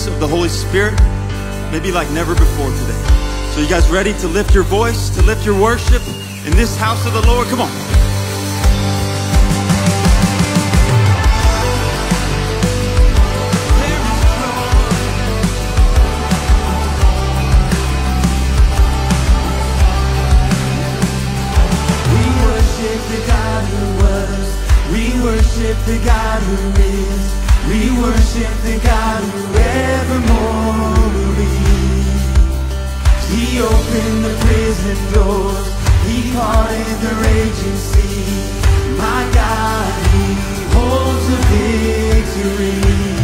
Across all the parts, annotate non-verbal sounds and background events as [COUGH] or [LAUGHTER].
presence of the Holy Spirit, maybe like never before today. So, you guys ready to lift your voice, to lift your worship in this house of the Lord? Come on. the God who was. We worship the God who is. We worship the God who evermore will be. He opened the prison doors. He parted the raging sea. My God, He holds the victory.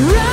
After,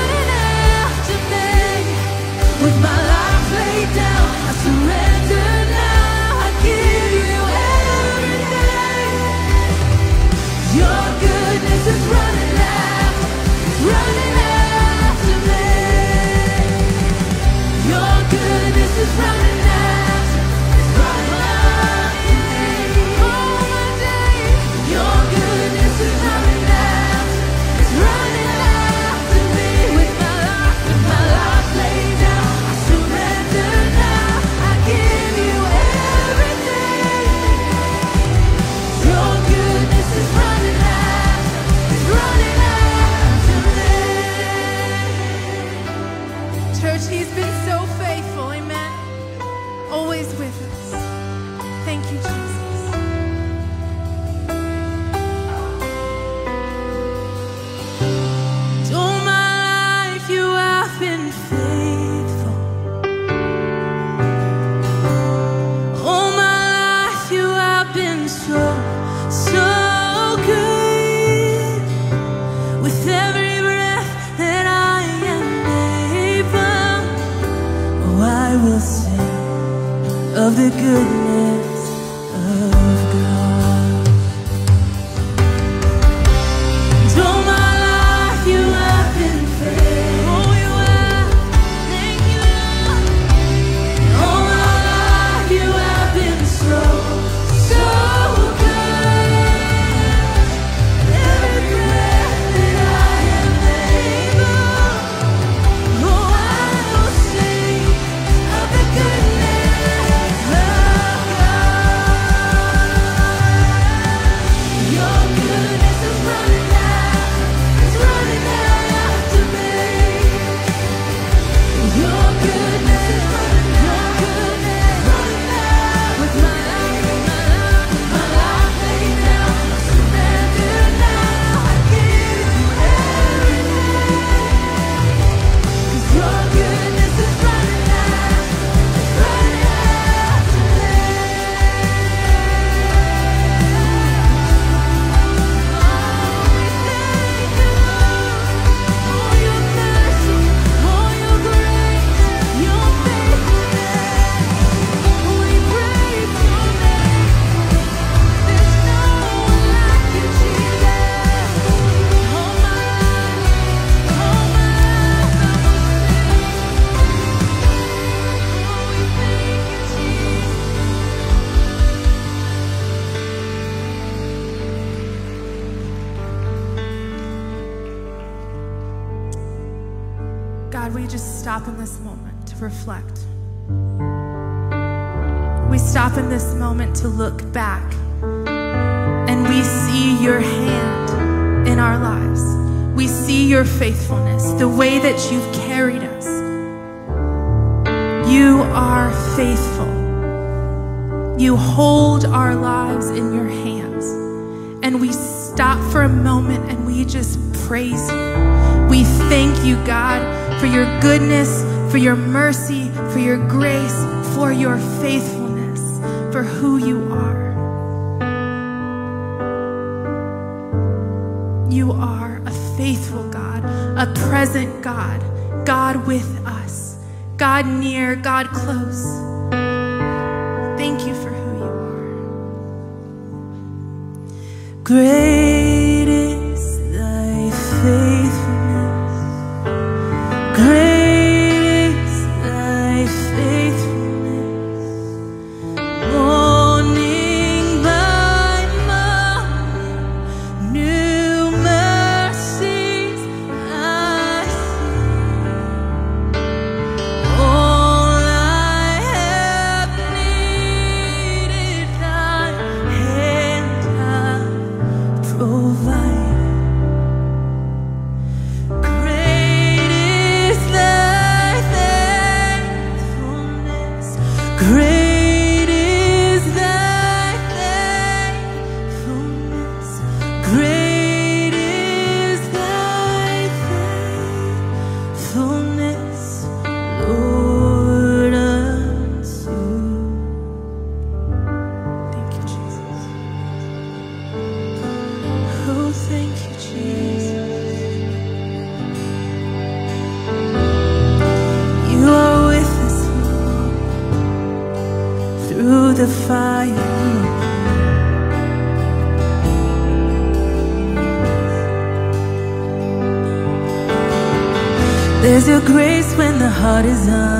when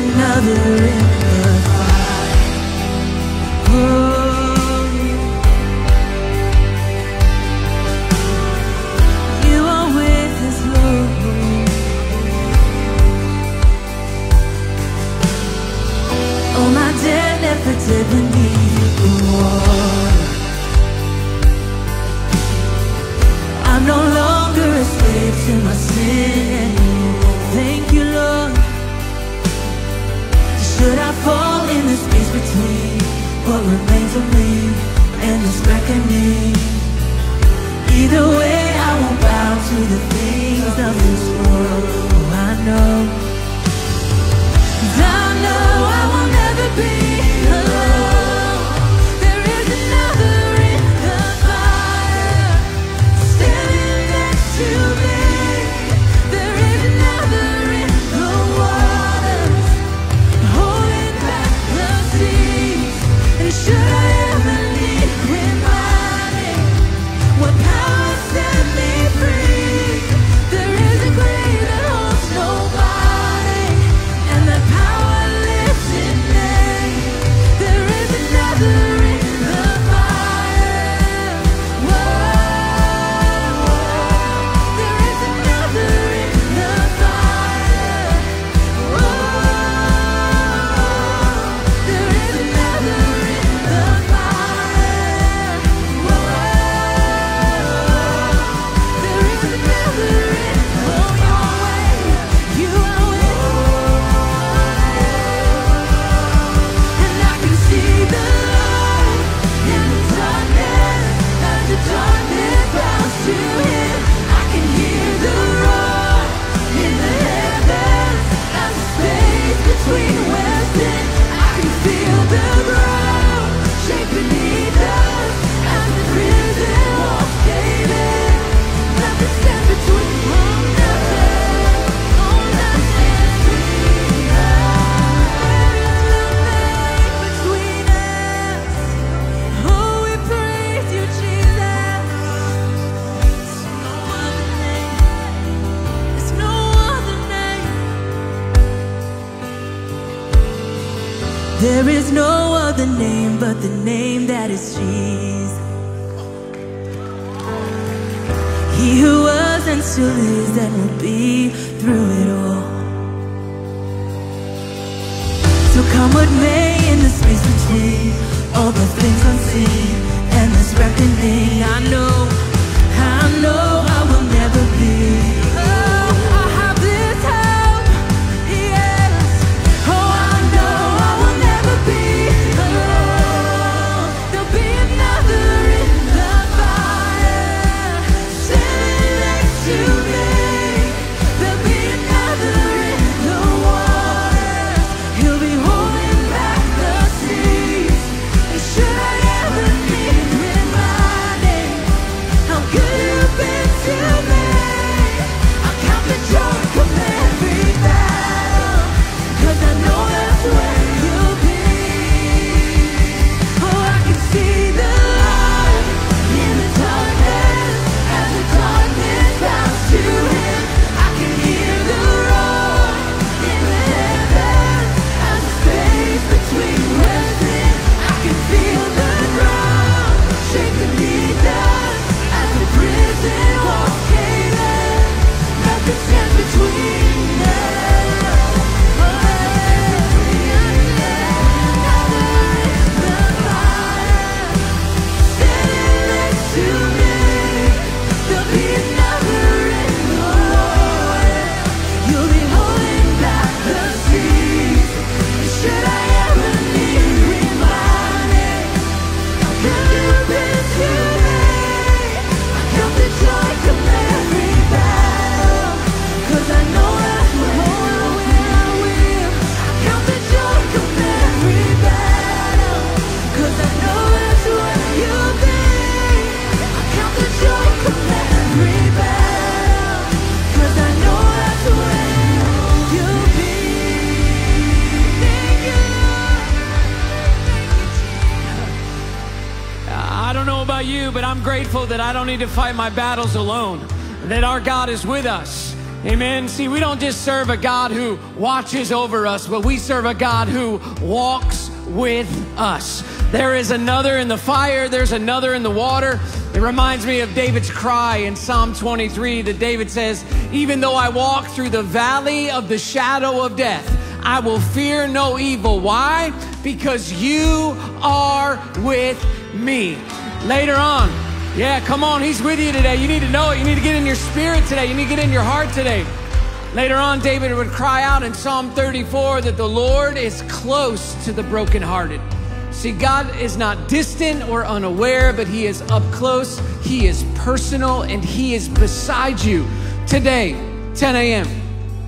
another in to fight my battles alone, that our God is with us. Amen. See, we don't just serve a God who watches over us, but we serve a God who walks with us. There is another in the fire, there's another in the water. It reminds me of David's cry in Psalm 23 that David says, Even though I walk through the valley of the shadow of death, I will fear no evil. Why? Because you are with me. Later on, yeah, come on, he's with you today. You need to know it. You need to get in your spirit today. You need to get in your heart today. Later on, David would cry out in Psalm 34 that the Lord is close to the brokenhearted. See, God is not distant or unaware, but He is up close, He is personal, and He is beside you today, 10 a.m.,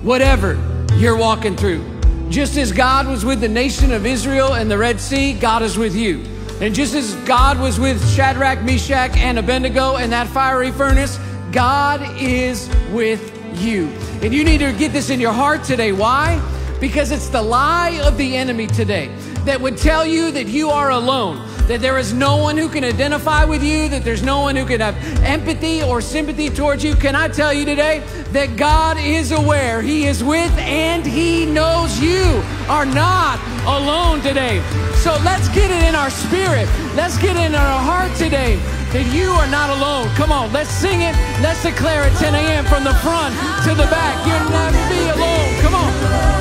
whatever you're walking through. Just as God was with the nation of Israel and the Red Sea, God is with you. And just as God was with Shadrach, Meshach, and Abednego in that fiery furnace, God is with you. And you need to get this in your heart today. Why? Because it's the lie of the enemy today that would tell you that you are alone, that there is no one who can identify with you, that there's no one who can have empathy or sympathy towards you. Can I tell you today that God is aware, He is with, and He knows you are not alone today. So let's get it in our spirit, let's get it in our heart today that you are not alone. Come on, let's sing it, let's declare it 10 a.m. from the front to the back. You'll never be alone. Come on.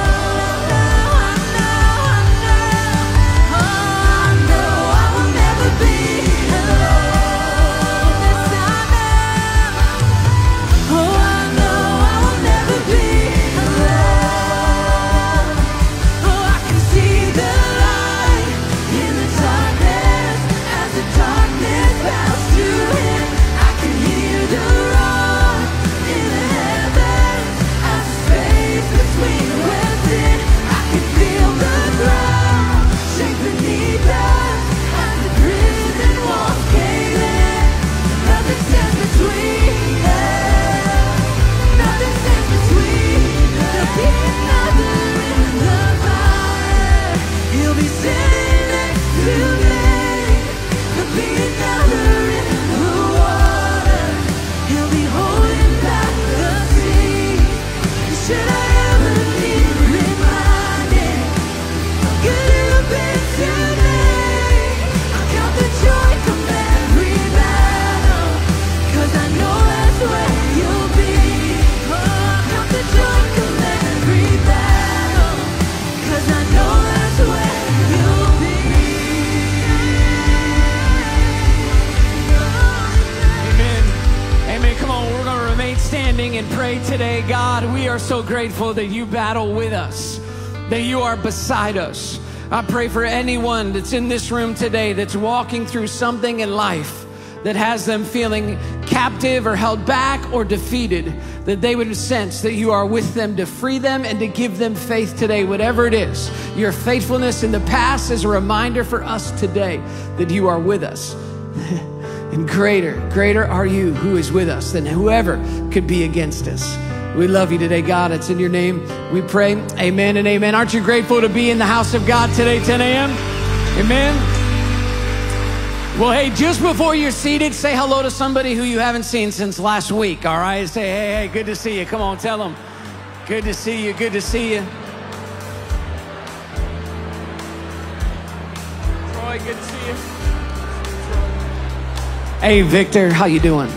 And pray today, God, we are so grateful that you battle with us, that you are beside us. I pray for anyone that's in this room today that's walking through something in life that has them feeling captive or held back or defeated, that they would sense that you are with them to free them and to give them faith today, whatever it is. Your faithfulness in the past is a reminder for us today that you are with us. [LAUGHS] and greater, greater are you who is with us than whoever could be against us. We love you today, God. It's in your name we pray. Amen and amen. Aren't you grateful to be in the house of God today, 10 a.m.? Amen. Well, hey, just before you're seated, say hello to somebody who you haven't seen since last week, all right? Say, hey, hey, good to see you. Come on, tell them. Good to see you, good to see you. Troy, good. Hey, Victor, how you doing?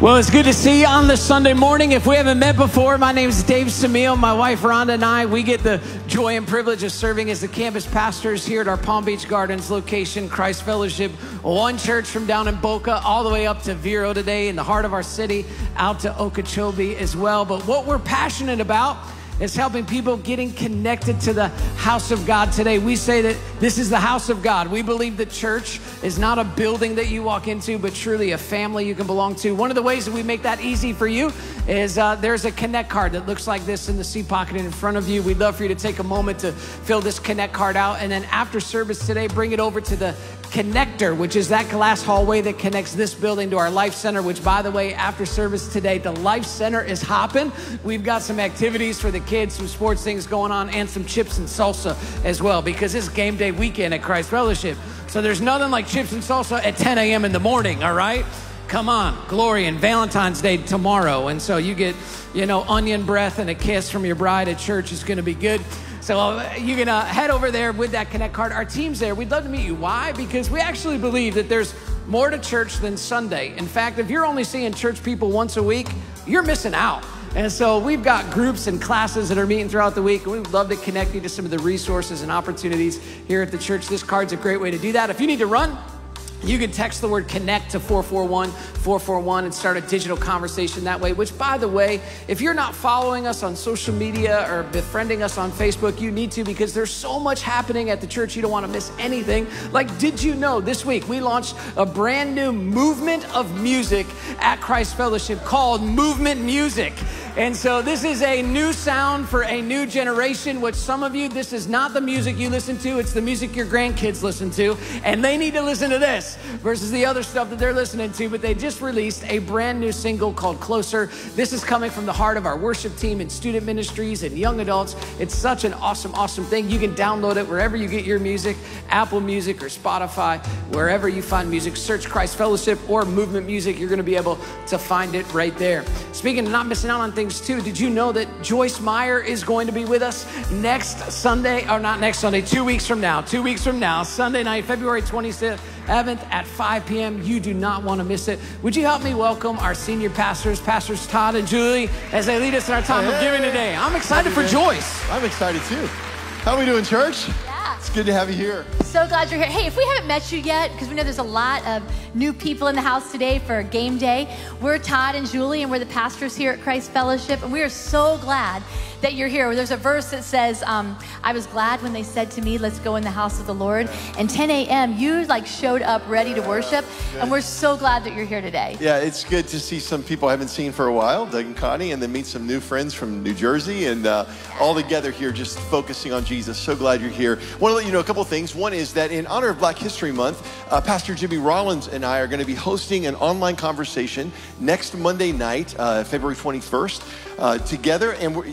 Well, it's good to see you on this Sunday morning. If we haven't met before, my name is Dave Samil. My wife Rhonda and I, we get the joy and privilege of serving as the campus pastors here at our Palm Beach Gardens location, Christ Fellowship, one church from down in Boca all the way up to Vero today in the heart of our city, out to Okeechobee as well. But what we're passionate about is helping people getting connected to the house of God today. We say that this is the house of God. We believe the church is not a building that you walk into, but truly a family you can belong to. One of the ways that we make that easy for you is uh, there's a connect card that looks like this in the seat pocket in front of you. We'd love for you to take a moment to fill this connect card out. And then after service today, bring it over to the connector, which is that glass hallway that connects this building to our Life Center, which, by the way, after service today, the Life Center is hopping. We've got some activities for the kids, some sports things going on, and some chips and salsa as well, because it's game day weekend at Christ Fellowship. So there's nothing like chips and salsa at 10 a.m. in the morning, all right? Come on, glory and Valentine's Day tomorrow. And so you get, you know, onion breath and a kiss from your bride at church is going to be good. So uh, you can uh, head over there with that Connect card. Our team's there. We'd love to meet you. Why? Because we actually believe that there's more to church than Sunday. In fact, if you're only seeing church people once a week, you're missing out. And so we've got groups and classes that are meeting throughout the week. And we'd love to connect you to some of the resources and opportunities here at the church. This card's a great way to do that. If you need to run, you can text the word connect to 441 441 and start a digital conversation that way. Which, by the way, if you're not following us on social media or befriending us on Facebook, you need to because there's so much happening at the church. You don't want to miss anything. Like, did you know this week we launched a brand new movement of music at Christ Fellowship called Movement Music? And so this is a new sound for a new generation, which some of you, this is not the music you listen to, it's the music your grandkids listen to. And they need to listen to this versus the other stuff that they're listening to. But they just released a brand new single called Closer. This is coming from the heart of our worship team and student ministries and young adults. It's such an awesome, awesome thing. You can download it wherever you get your music, Apple Music or Spotify, wherever you find music. Search Christ Fellowship or Movement Music. You're going to be able to find it right there. Speaking of not missing out on things, things too. Did you know that Joyce Meyer is going to be with us next Sunday, or not next Sunday, two weeks from now, two weeks from now, Sunday night, February 27th at 5 p.m. You do not want to miss it. Would you help me welcome our senior pastors, Pastors Todd and Julie, as they lead us in our time hey, of giving today? I'm excited for Joyce. I'm excited too. How are we doing, church? It's good to have you here. So glad you're here. Hey, if we haven't met you yet, because we know there's a lot of new people in the house today for game day, we're Todd and Julie, and we're the pastors here at Christ Fellowship, and we are so glad that you're here. There's a verse that says, um, I was glad when they said to me, let's go in the house of the Lord. And 10 a.m., you like showed up ready to worship. And we're so glad that you're here today. Yeah, it's good to see some people I haven't seen for a while, Doug and Connie, and then meet some new friends from New Jersey and uh, all together here just focusing on Jesus. So glad you're here. Want to let you know a couple things. One is that in honor of Black History Month, uh, Pastor Jimmy Rollins and I are going to be hosting an online conversation next Monday night, uh, February 21st, uh, together. And we're,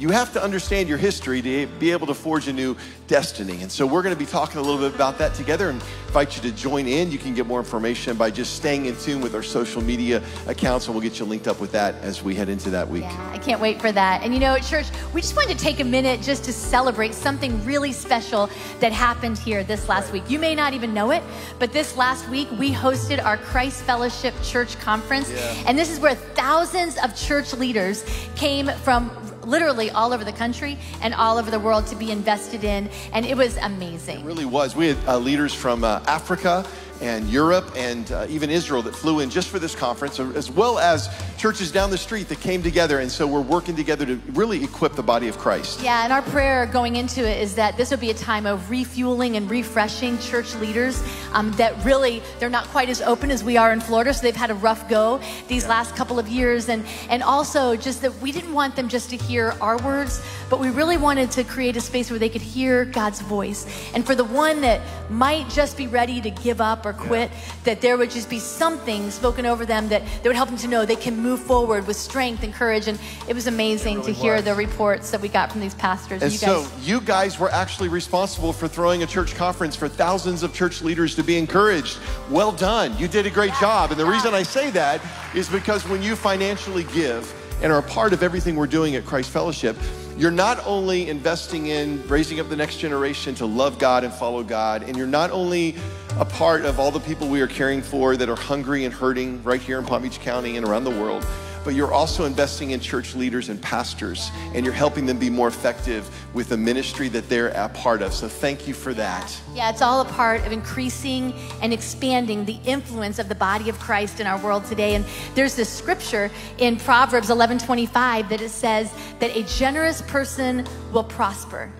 you have to understand your history to be able to forge a new destiny. And so we're going to be talking a little bit about that together and invite you to join in. You can get more information by just staying in tune with our social media accounts, and we'll get you linked up with that as we head into that week. Yeah, I can't wait for that. And you know, at church, we just wanted to take a minute just to celebrate something really special that happened here this last week. You may not even know it, but this last week we hosted our Christ Fellowship Church Conference. Yeah. And this is where thousands of church leaders came from literally all over the country and all over the world to be invested in. And it was amazing. It really was. We had uh, leaders from uh, Africa and Europe and uh, even Israel that flew in just for this conference, as well as churches down the street that came together. And so we're working together to really equip the body of Christ. Yeah, and our prayer going into it is that this will be a time of refueling and refreshing church leaders um, that really, they're not quite as open as we are in Florida, so they've had a rough go these last couple of years. And, and also just that we didn't want them just to hear our words, but we really wanted to create a space where they could hear God's voice. And for the one that might just be ready to give up or quit, that there would just be something spoken over them that, that would help them to know they can move forward with strength and courage. And it was amazing really to hear was. the reports that we got from these pastors. And you so you guys were actually responsible for throwing a church conference for thousands of church leaders to be encouraged. Well done. You did a great job. And the reason I say that is because when you financially give and are a part of everything we're doing at Christ Fellowship, you're not only investing in raising up the next generation to love God and follow God, and you're not only a part of all the people we are caring for that are hungry and hurting right here in Palm Beach County and around the world, but you're also investing in church leaders and pastors, and you're helping them be more effective with the ministry that they're a part of. So thank you for that. yeah, it's all a part of increasing and expanding the influence of the body of Christ in our world today. And there's this scripture in Proverbs 11:25 that it says that a generous person will prosper.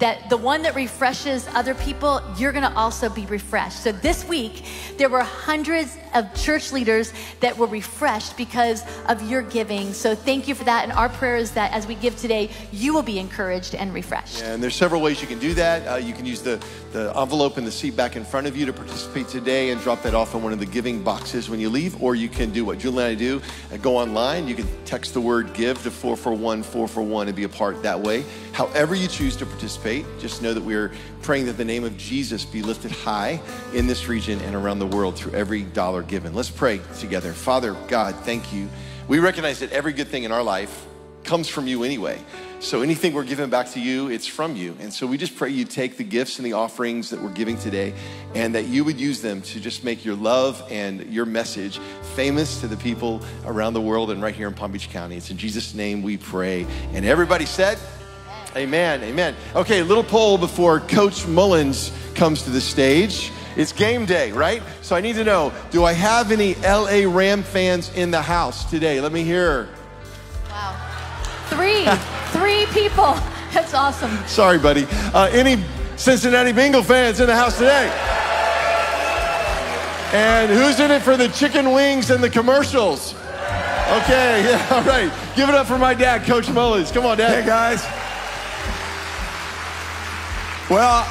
That the one that refreshes other people, you're gonna also be refreshed. So this week, there were hundreds of church leaders that were refreshed because of your giving. So thank you for that. And our prayer is that as we give today, you will be encouraged and refreshed. And there's several ways you can do that. Uh, you can use the, the envelope in the seat back in front of you to participate today and drop that off in one of the giving boxes when you leave. Or you can do what Julie and I do uh, go online. You can text the word give to 441 441 and be a part that way. However, you choose to participate, just know that we're praying that the name of Jesus be lifted high in this region and around the world through every dollar given. Let's pray together. Father God, thank you. We recognize that every good thing in our life comes from you anyway. So anything we're giving back to you, it's from you. And so we just pray you take the gifts and the offerings that we're giving today and that you would use them to just make your love and your message famous to the people around the world and right here in Palm Beach County. It's in Jesus' name we pray. And everybody said, Amen, amen. Okay, little poll before Coach Mullins comes to the stage. It's game day, right? So I need to know do I have any LA Ram fans in the house today? Let me hear. Wow. Three, [LAUGHS] three people. That's awesome. Sorry, buddy. Uh, any Cincinnati Bengal fans in the house today? And who's in it for the chicken wings and the commercials? Okay, yeah, [LAUGHS] all right. Give it up for my dad, Coach Mullins. Come on, Dad. Hey guys. Well,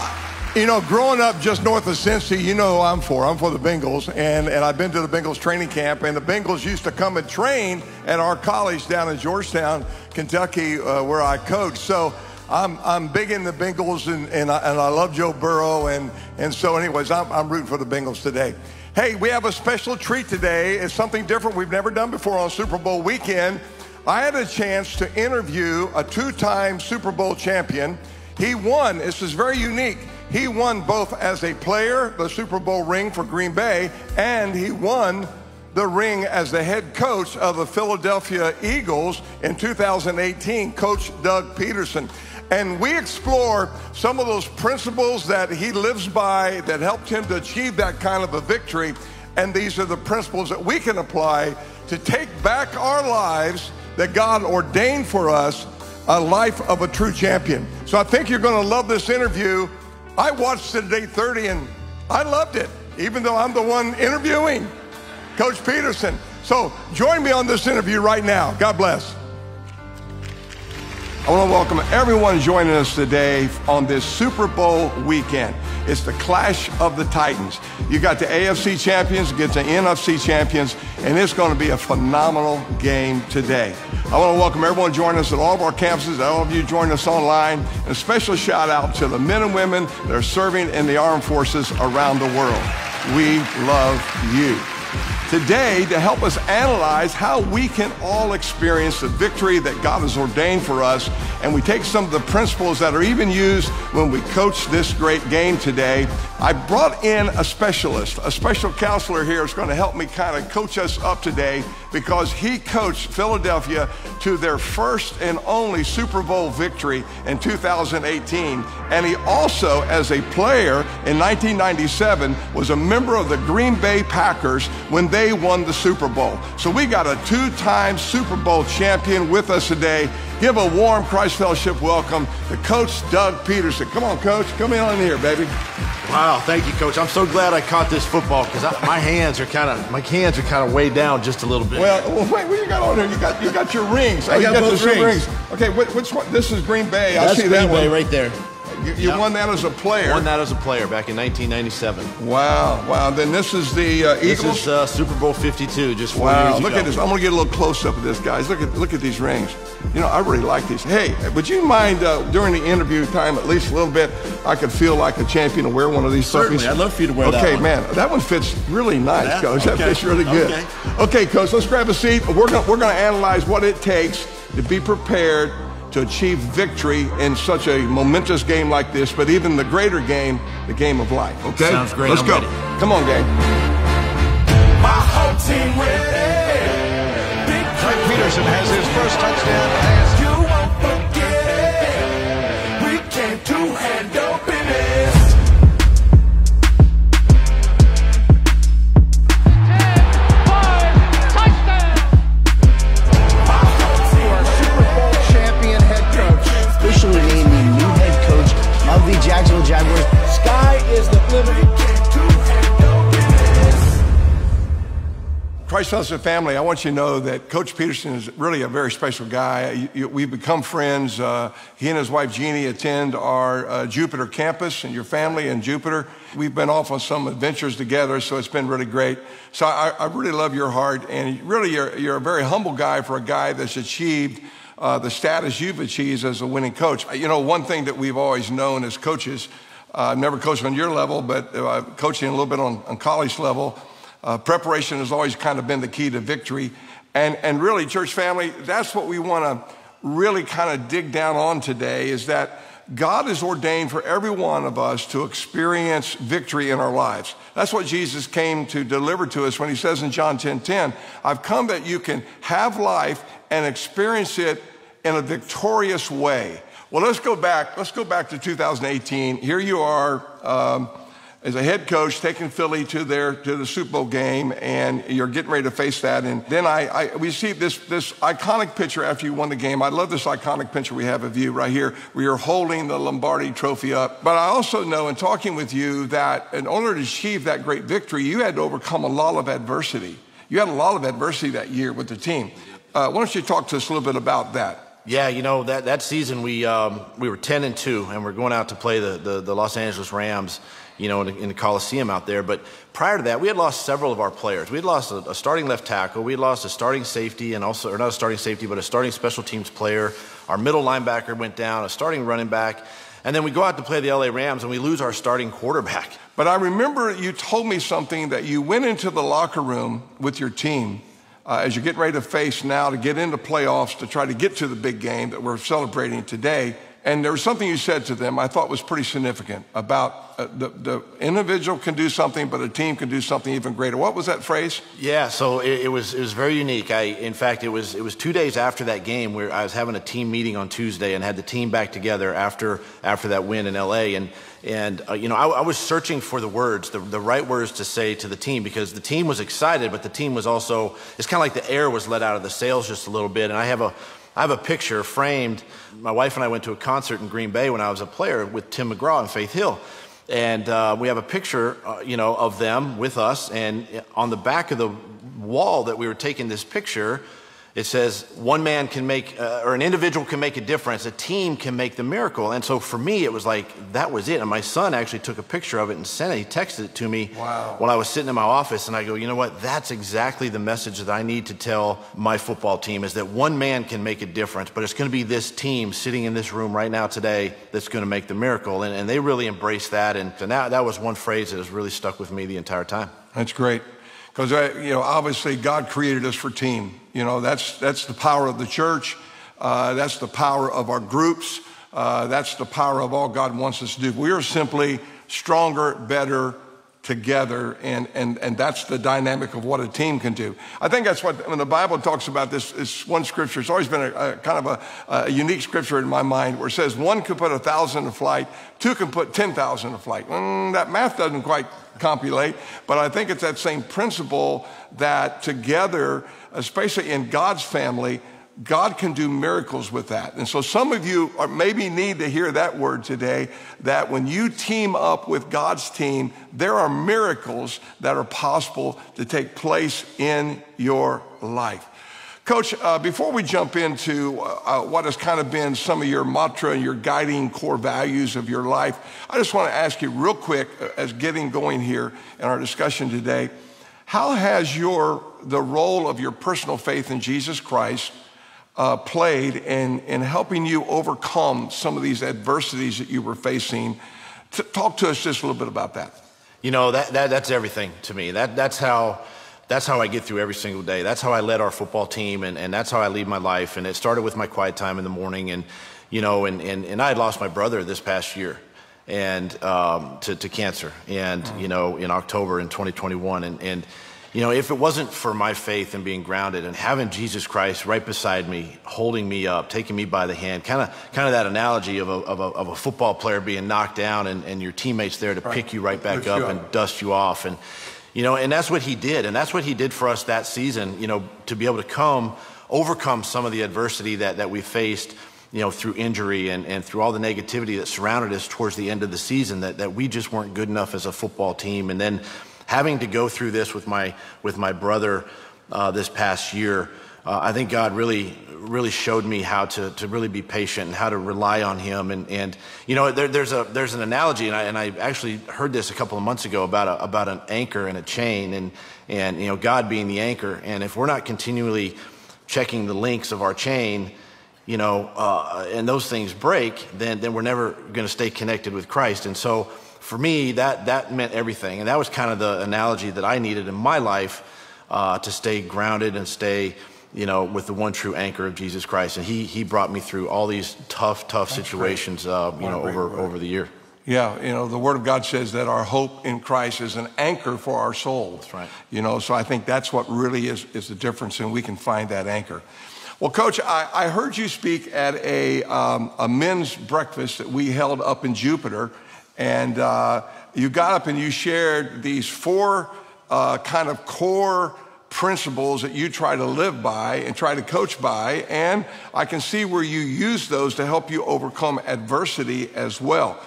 you know, growing up just north of Cincy, you know who I'm for. I'm for the Bengals, and, and I've been to the Bengals training camp, and the Bengals used to come and train at our college down in Georgetown, Kentucky, uh, where I coach. So I'm, I'm big in the Bengals, and, and, I, and I love Joe Burrow, and, and so anyways, I'm, I'm rooting for the Bengals today. Hey, we have a special treat today. It's something different we've never done before on Super Bowl weekend. I had a chance to interview a two-time Super Bowl champion. He won, this is very unique. He won both as a player, the Super Bowl ring for Green Bay, and he won the ring as the head coach of the Philadelphia Eagles in 2018, Coach Doug Pederson. And we explore some of those principles that he lives by that helped him to achieve that kind of a victory. And these are the principles that we can apply to take back our lives that God ordained for us a life of a true champion. So I think you're going to love this interview. I watched it at 8:30 and I loved it, even though I'm the one interviewing Coach Pederson. So join me on this interview right now. God bless. I want to welcome everyone joining us today on this Super Bowl weekend. It's the clash of the Titans. You got the AFC champions against the NFC champions, and it's going to be a phenomenal game today. I want to welcome everyone joining us at all of our campuses, all of you joining us online, and a special shout out to the men and women that are serving in the armed forces around the world. We love you today to help us analyze how we can all experience the victory that God has ordained for us. And we take some of the principles that are even used when we coach this great game today I brought in a specialist, a special counselor here is going to help me kind of coach us up today because he coached Philadelphia to their first and only Super Bowl victory in 2018. And he also, as a player in 1997, was a member of the Green Bay Packers when they won the Super Bowl. So we got a two time Super Bowl champion with us today. Give a warm Christ Fellowship welcome to Coach Doug Pederson. Come on, Coach. Come in on here, baby. Wow, thank you, Coach. I'm so glad I caught this football because my hands are kind of my hands are kind of way down just a little bit. Well, well, wait, what you got on there? You got you got your rings. I Oh, got you both the two rings. Okay, which one? This is Green Bay. I see Green that Bay one. right there. You, you Yep. won that as a player. Won that as a player back in 1997. Wow, wow. Then this is the uh, This is uh, Super Bowl 52. Just Wow, years look ago. at this. I'm gonna get a little close up of this, guys. Look at look at these rings. You know, I really like these. Hey, would you mind uh, during the interview time, at least a little bit, I could feel like a champion to wear one of these Certainly. puppies? I'd love for you to wear that Okay, man, that one fits really nice, Yeah? coach. That fits really good. Okay. okay, coach, let's grab a seat. We're gonna we're gonna analyze what it takes to be prepared to achieve victory in such a momentous game like this, but even the greater game, the game of life. Okay, Sounds great. Let's I'm go. ready. Come on, gang. My whole team ready. Big Doug Pederson has his first touchdown pass. Family, I want you to know that Coach Pederson is really a very special guy. We've become friends. Uh, he and his wife Jeannie attend our uh, Jupiter campus, and your family in Jupiter. We've been off on some adventures together, so it's been really great. So I, I really love your heart, and really, you're, you're a very humble guy for a guy that's achieved uh, the status you've achieved as a winning coach. You know, one thing that we've always known as coaches, uh, I've never coached on your level, but uh, coaching a little bit on, on college level. Uh, preparation has always kind of been the key to victory. And, and really, church family, that's what we want to really kind of dig down on today is that God has ordained for every one of us to experience victory in our lives. That's what Jesus came to deliver to us when he says in John 10 10, I've come that you can have life and experience it in a victorious way. Well, let's go back. Let's go back to 2018. Here you are. Um, as a head coach, taking Philly to their to the Super Bowl game, and you're getting ready to face that. And then I, I we see this this iconic picture after you won the game. I love this iconic picture we have of you right here, where you're holding the Lombardi Trophy up. But I also know, in talking with you, that in order to achieve that great victory, you had to overcome a lot of adversity. You had a lot of adversity that year with the team. Uh, why don't you talk to us a little bit about that? Yeah, you know that that season we um, we were ten and two, and we're going out to play the the, the Los Angeles Rams, you know, in, the- in the Coliseum out there. But prior to that, we had lost several of our players. We had lost a, a starting left tackle, we had lost a starting safety, and also or not a starting safety, but a starting special teams player. Our middle linebacker went down, a starting running back, and then we go out to play the LA Rams, and we lose our starting quarterback. But I remember you told me something that you went into the locker room with your team uh, as you're getting ready to face now to get into playoffs to try to get to the big game that we're celebrating today. And there was something you said to them I thought was pretty significant about uh, the, the individual can do something, but a team can do something even greater. What was that phrase? Yeah, so it, it was it was very unique. I, in fact, it was it was two days after that game where I was having a team meeting on Tuesday and had the team back together after after that win in LA. And and uh, you know, I, I was searching for the words, the, the right words to say to the team because the team was excited, but the team was also it's kind of like the air was let out of the sails just a little bit. And I have a I have a picture framed. My wife and I went to a concert in Green Bay when I was a player with Tim McGraw and Faith Hill. And uh, we have a picture, uh, you know, of them with us. And on the back of the wall that we were taking this picture, it says one man can make, uh, or an individual can make a difference. A team can make the miracle. And so for me, it was like that was it. And my son actually took a picture of it and sent it. He texted it to me Wow. when I was sitting in my office. And I go, you know what? That's exactly the message that I need to tell my football team is that one man can make a difference, but it's going to be this team sitting in this room right now today that's going to make the miracle. And, and they really embraced that. And, and that, that was one phrase that has really stuck with me the entire time. That's great. Because, you know, obviously God created us for team. You know, that's, that's the power of the church. Uh, that's the power of our groups. Uh, that's the power of all God wants us to do. We are simply stronger, better together. And, and, and that's the dynamic of what a team can do. I think that's what, when the Bible talks about this, this one scripture, it's always been a, a kind of a, a, unique scripture in my mind where it says one can put a thousand to flight, two can put 10,000 to flight. Mm, that math doesn't quite compilate, but I think it's that same principle that together, especially in God's family, God can do miracles with that. And so some of you are, maybe need to hear that word today that when you team up with God's team, there are miracles that are possible to take place in your life. Coach, uh, before we jump into uh, uh, what has kind of been some of your mantra and your guiding core values of your life, I just want to ask you real quick uh, as getting going here in our discussion today, how has your the role of your personal faith in Jesus Christ uh, played in, in helping you overcome some of these adversities that you were facing. T- talk to us just a little bit about that. You know, that, that, that's everything to me. That, that's, how, that's how I get through every single day. That's how I led our football team, and, and that's how I lead my life. And it started with my quiet time in the morning. And, you know, and, and, and I had lost my brother this past year and um, to, to cancer, and, you know, in October in 2021. And, and you know, if it wasn't for my faith and being grounded and having Jesus Christ right beside me, holding me up, taking me by the hand, kind of, kind of that analogy of a, of a, of a football player being knocked down and, and your teammates there to right. pick you right back up, up and dust you off. And, you know, and that's what he did. And that's what he did for us that season, you know, to be able to come, overcome some of the adversity that, that we faced, you know, through injury and, and through all the negativity that surrounded us towards the end of the season, that, that we just weren't good enough as a football team. And then, having to go through this with my with my brother uh, this past year, uh, I think God really really showed me how to to really be patient and how to rely on Him. And and you know there, there's a there's an analogy, and I and I actually heard this a couple of months ago about a, about an anchor and a chain, and and you know God being the anchor. And if we're not continually checking the links of our chain, you know, uh, and those things break, then then we're never going to stay connected with Christ. And so for me, that, that meant everything. And that was kind of the analogy that I needed in my life uh, to stay grounded and stay, you know, with the one true anchor of Jesus Christ. And he, he brought me through all these tough, tough That's situations, uh, you know, over, over the year. Yeah, you know, the Word of God says that our hope in Christ is an anchor for our soul. That's right. You know, so I think that's what really is, is the difference, and we can find that anchor. Well, Coach, I, I heard you speak at a, um, a men's breakfast that we held up in Jupiter and uh, you got up and you shared these four uh, kind of core principles that you try to live by and try to coach by. And I can see where you use those to help you overcome adversity as well.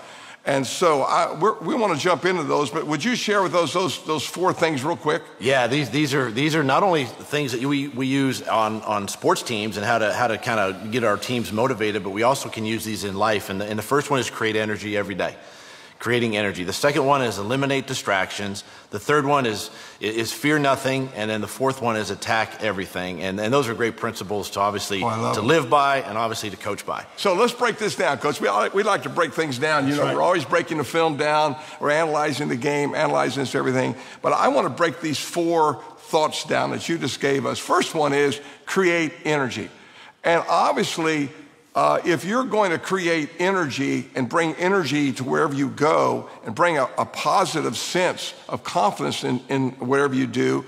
And so I, we want to jump into those, but would you share with those those those four things real quick? Yeah, these these are these are not only things that we, we use on, on sports teams and how to how to kind of get our teams motivated, but we also can use these in life. And the, and the first one is create energy every day creating energy. The second one is eliminate distractions. The third one is, is fear nothing. And then the fourth one is attack everything. And, and those are great principles to obviously oh, to live by and obviously to coach by. So let's break this down, coach. We, we like to break things down. You That's know, right. we're always breaking the film down. We're analyzing the game, analyzing this, everything. But I want to break these four thoughts down that you just gave us. First one is create energy. And obviously, uh, if you're going to create energy and bring energy to wherever you go and bring a, a positive sense of confidence in, in whatever you do,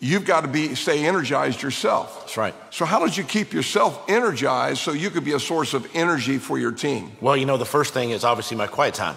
you've got to be stay energized yourself. That's right. So how did you keep yourself energized so you could be a source of energy for your team? Well, you know, the first thing is obviously my quiet time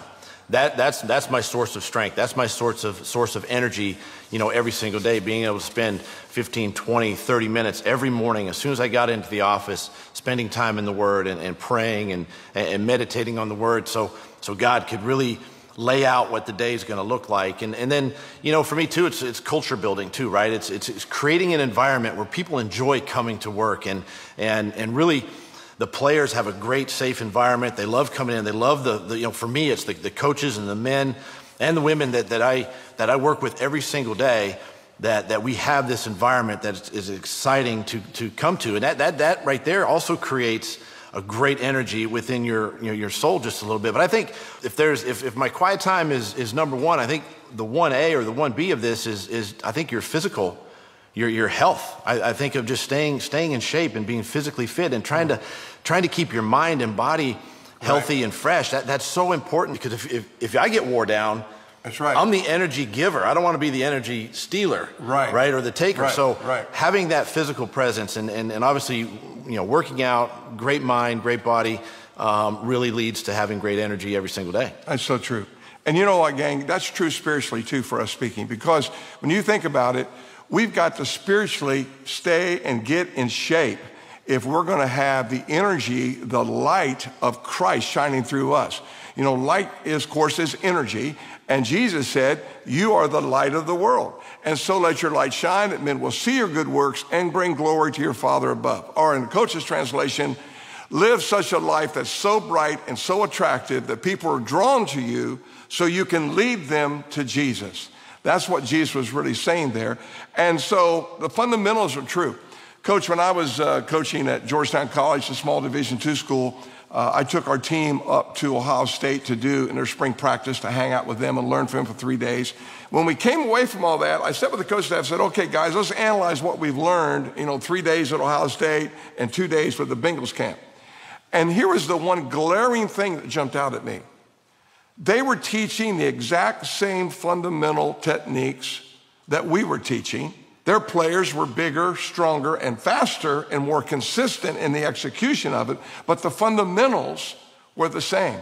that, that's, that's my source of strength. That's my source of, source of energy, you know, every single day, being able to spend 15, 20, 30 minutes every morning as soon as I got into the office, spending time in the Word and, and praying and, and meditating on the Word so, so God could really lay out what the day is going to look like. And, and then, you know, for me too, it's, it's culture building too, right? It's, it's, it's creating an environment where people enjoy coming to work and, and, and really – the players have a great, safe environment. They love coming in. They love the, the you know, for me, it's the, the coaches and the men and the women that, that, I, that I work with every single day that, that we have this environment that is, exciting to, to come to. And that, that, that right there also creates a great energy within your, you know, your soul just a little bit. But I think if there's, if, if my quiet time is, is number one, I think the 1A or the 1B of this is, is I think your physical your, your health. I, I, think of just staying, staying in shape and being physically fit and trying to, trying to keep your mind and body healthy and fresh. That, that's so important because if, if, if I get wore down, That's right. I'm the energy giver. I don't want to be the energy stealer. Right. Right. Or the taker. Right, So right. having that physical presence and, and, and obviously, you know, working out, great mind, great body, um, really leads to having great energy every single day. That's so true. And you know what, gang? That's true spiritually too for us speaking, because when you think about it, we've got to spiritually stay and get in shape if we're going to have the energy, the light of Christ shining through us. You know, light is, of course, is energy. And Jesus said, You are the light of the world. And so let your light shine that men will see your good works and bring glory to your Father above. Or in the coach's translation, live such a life that's so bright and so attractive that people are drawn to you so you can lead them to Jesus. That's what Jesus was really saying there. And so the fundamentals are true. Coach, when I was uh, coaching at Georgetown College, a small Division II school, uh, I took our team up to Ohio State to do in their spring practice to hang out with them and learn from them for three days. When we came away from all that, I sat with the coach staff and said, okay, guys, let's analyze what we've learned, you know, three days at Ohio State and two days with the Bengals camp. And here was the one glaring thing that jumped out at me. They were teaching the exact same fundamental techniques that we were teaching. Their players were bigger, stronger, and faster and more consistent in the execution of it, but the fundamentals were the same.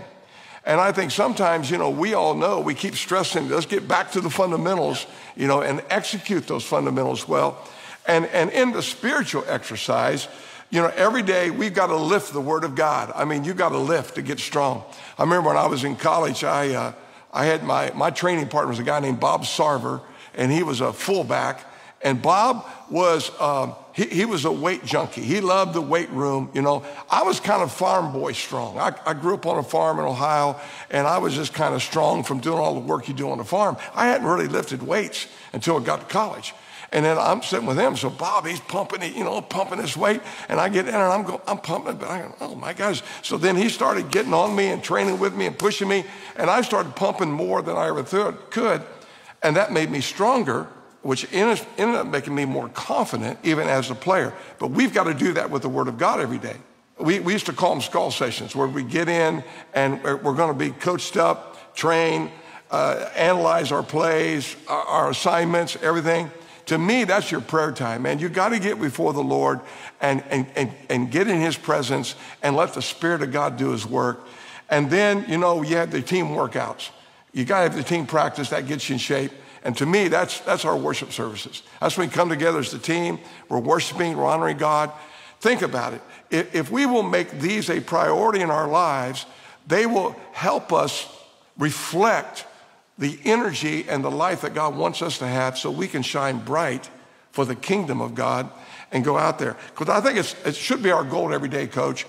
And I think sometimes, you know, we all know, we keep stressing, let's get back to the fundamentals, you know, and execute those fundamentals well. And, and in the spiritual exercise, you know, every day we've got to lift the Word of God. I mean, you've got to lift to get strong. I remember when I was in college, I, uh, I had my, my training partner was a guy named Bob Sarver, and he was a fullback. And Bob was, um, he, he was a weight junkie. He loved the weight room. You know, I was kind of farm boy strong. I, I grew up on a farm in Ohio, and I was just kind of strong from doing all the work you do on the farm. I hadn't really lifted weights until I got to college. And then I'm sitting with him. So Bob, he's pumping you know, pumping his weight. And I get in and I'm going, I'm pumping. But I go, oh my gosh. So then he started getting on me and training with me and pushing me. And I started pumping more than I ever thought could. And that made me stronger, which ended up making me more confident even as a player. But we've got to do that with the Word of God every day. We, we used to call them skull sessions where we get in and we're going to be coached up, train, uh, analyze our plays, our, our assignments, everything. To me, that's your prayer time, man. You got to get before the Lord and, and, and, and get in His presence and let the Spirit of God do His work. And then, you know, you have the team workouts. You got to have the team practice, that gets you in shape. And to me, that's, that's our worship services. That's when we come together as a team, we're worshiping, we're honoring God. Think about it. If, if we will make these a priority in our lives, they will help us reflect the energy and the life that God wants us to have so we can shine bright for the kingdom of God and go out there. Because I think it should be our goal every day, coach,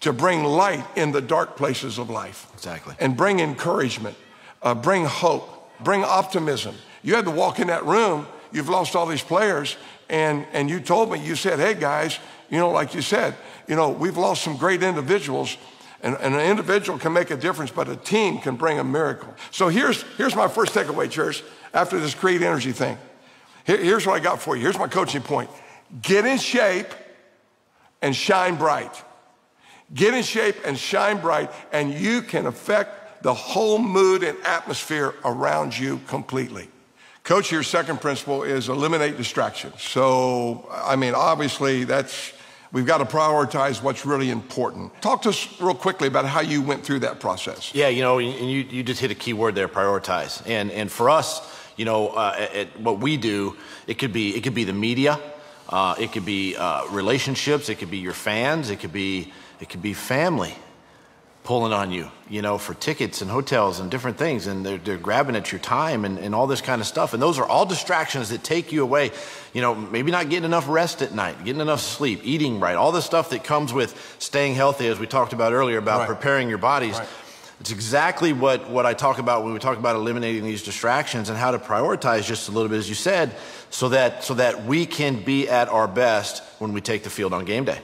to bring light in the dark places of life. Exactly. And bring encouragement, uh, bring hope, bring optimism. You had to walk in that room, you've lost all these players, and, and you told me, you said, hey guys, you know, like you said, you know, we've lost some great individuals. And, and, an individual can make a difference, but a team can bring a miracle. So here's, here's my first takeaway, church, after this create energy thing. Here, here's what I got for you. Here's my coaching point get in shape and shine bright. Get in shape and shine bright, and you can affect the whole mood and atmosphere around you completely. Coach, your second principle is eliminate distractions. So, I mean, obviously, that's We've got to prioritize what's really important. Talk to us real quickly about how you went through that process. Yeah, you know, and you, you just hit a key word there, prioritize. And, and for us, you know, uh, at, at what we do, it could be, it could be the media, uh, it could be uh, relationships, it could be your fans, it could be, it could be family pulling on you, you know, for tickets and hotels and different things. And they're, they're grabbing at your time and, and all this kind of stuff. And those are all distractions that take you away. You know, maybe not getting enough rest at night, getting enough sleep, eating right, all the stuff that comes with staying healthy, as we talked about earlier, about right. preparing your bodies. Right. It's exactly what, what I talk about when we talk about eliminating these distractions and how to prioritize just a little bit, as you said, so that, so that we can be at our best when we take the field on game day.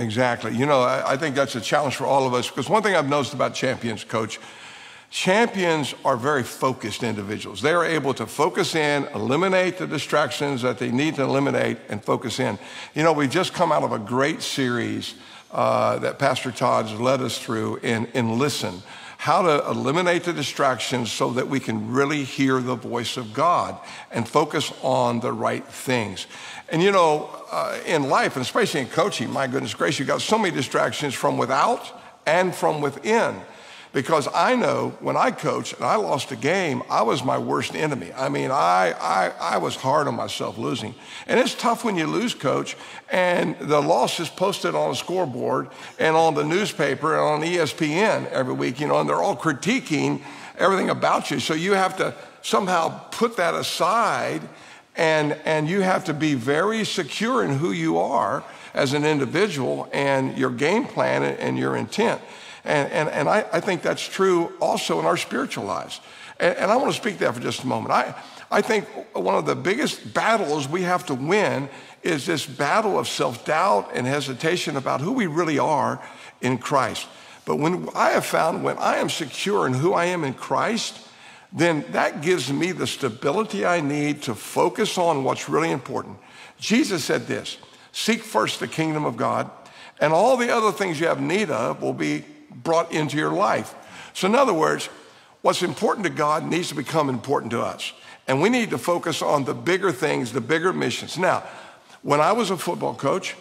Exactly. You know, I, I, think that's a challenge for all of us because one thing I've noticed about champions, coach, champions are very focused individuals. They are able to focus in, eliminate the distractions that they need to eliminate, and focus in. You know, we've just come out of a great series uh, that Pastor Todd led us through in, in Listen how to eliminate the distractions so that we can really hear the voice of God and focus on the right things. And you know, uh, in life, and especially in coaching, my goodness gracious, you got so many distractions from without and from within. Because I know when I coached and I lost a game, I was my worst enemy. I mean, I, I, I was hard on myself losing. And it's tough when you lose, coach, and the loss is posted on a scoreboard and on the newspaper and on ESPN every week, you know, and they're all critiquing everything about you. So you have to somehow put that aside and, and you have to be very secure in who you are as an individual and your game plan and your intent. And, and, and I, I think that's true also in our spiritual lives. And, and I want to speak to that for just a moment. I, I think one of the biggest battles we have to win is this battle of self doubt and hesitation about who we really are in Christ. But when I have found when I am secure in who I am in Christ, then that gives me the stability I need to focus on what's really important. Jesus said this Seek first the kingdom of God, and all the other things you have need of will be brought into your life. So, in other words, what's important to God needs to become important to us. And we need to focus on the bigger things, the bigger missions. Now, when I was a football coach,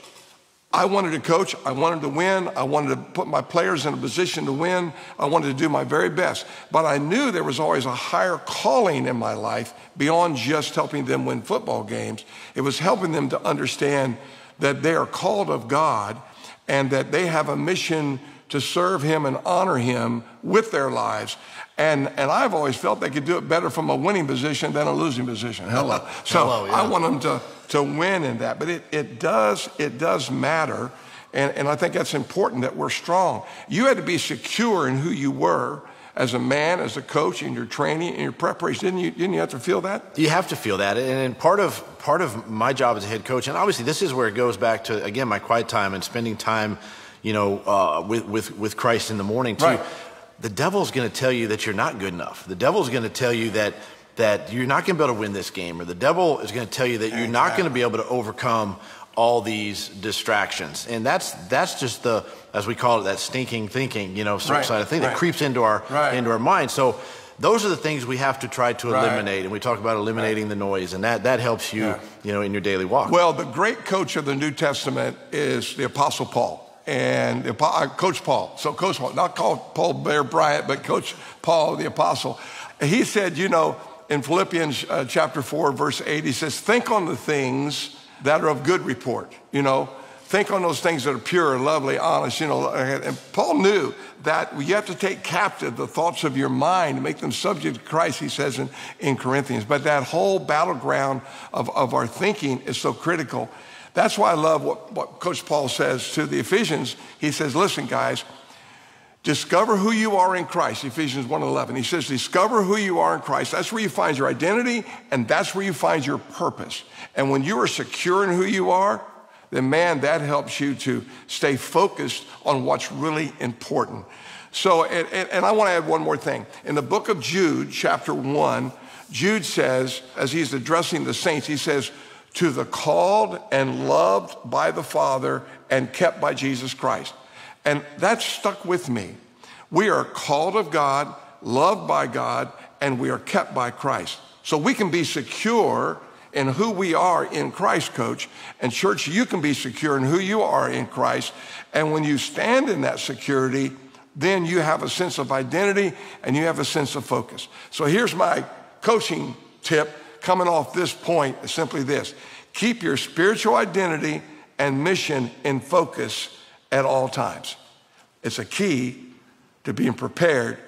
I wanted to coach, I wanted to win, I wanted to put my players in a position to win, I wanted to do my very best. But I knew there was always a higher calling in my life beyond just helping them win football games. It was helping them to understand that they are called of God and that they have a mission to serve him and honor him with their lives. And, and I've always felt they could do it better from a winning position than a losing position. Hello. So Hello, yeah. I want them to, to win in that. But it, it, does, it does matter. And, and I think that's important that we're strong. You had to be secure in who you were as a man, as a coach, in your training, in your preparation. Didn't you, didn't you have to feel that? You have to feel that. And part of, part of my job as a head coach, and obviously this is where it goes back to, again, my quiet time and spending time you know, uh, with, with, with Christ in the morning too. Right. The devil's going to tell you that you're not good enough. The devil's going to tell you that that you're not going to be able to win this game, or the devil is going to tell you that you're not going to be able to overcome all these distractions. And that's that's just the as we call it that stinking thinking, you know, Right, side of thing right. that creeps into our Right. into our mind. So those are the things we have to try to eliminate, and we talk about eliminating the noise, and that that helps you, you know, in your daily walk. Well, the great coach of the New Testament is the Apostle Paul. And uh, Coach Paul. So, Coach Paul, not called Paul Bear Bryant, but Coach Paul, the Apostle. He said, you know, in Philippians uh, chapter 4, verse 8, he says, Think on the things that are of good report, you know. Think on those things that are pure, lovely, honest, you know. And Paul knew that you have to take captive the thoughts of your mind and make them subject to Christ, he says in, in Corinthians. But that whole battleground of, of our thinking is so critical. That's why I love what, what Coach Paul says to the Ephesians. He says, listen, guys, discover who you are in Christ, Ephesians 1.11. He says, discover who you are in Christ. That's where you find your identity, and that's where you find your purpose. And when you are secure in who you are, then man, that helps you to stay focused on what's really important. So, and, and, and I want to add one more thing. In the book of Jude, chapter 1, Jude says, as he's addressing the saints, he says, to the called and loved by the Father and kept by Jesus Christ. And that stuck with me. We are called of God, loved by God, and we are kept by Christ. So we can be secure in who we are in Christ, coach. And church, you can be secure in who you are in Christ. And when you stand in that security, then you have a sense of identity and you have a sense of focus. So here's my coaching tip coming off this point is simply this keep your spiritual identity and mission in focus at all times. It's a key to being prepared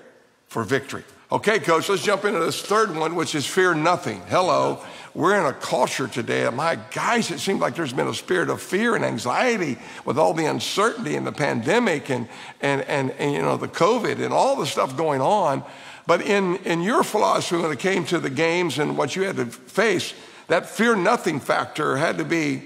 for victory. Okay, coach, let's jump into this third one, which is fear nothing. Hello. We're in a culture today, my guys, it seems like there's been a spirit of fear and anxiety with all the uncertainty and the pandemic and, and, and, and you know, the COVID and all the stuff going on. But in, in your philosophy, when it came to the games and what you had to face, that fear nothing factor had to be